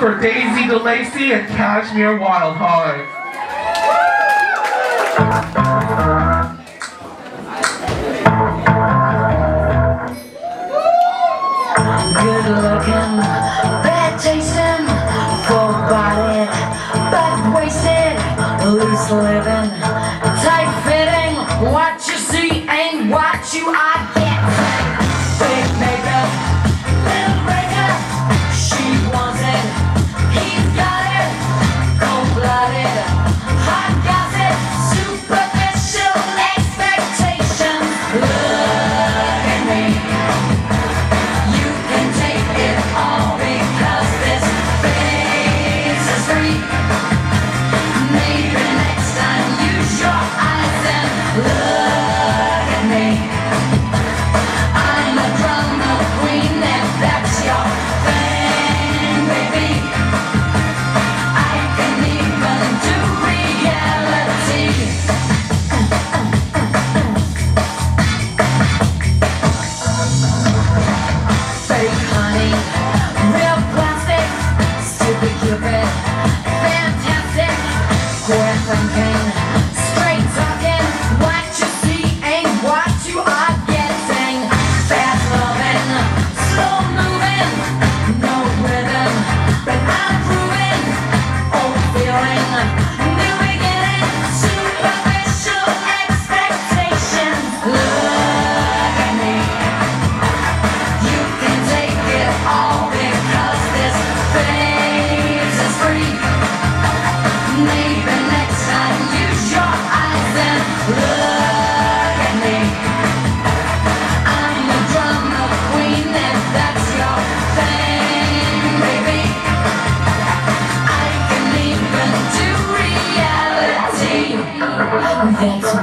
for Daisy DeLacy and Cashmere Wildheart. Good looking, bad tasting, full bodied, bad wasted, loose living.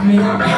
me.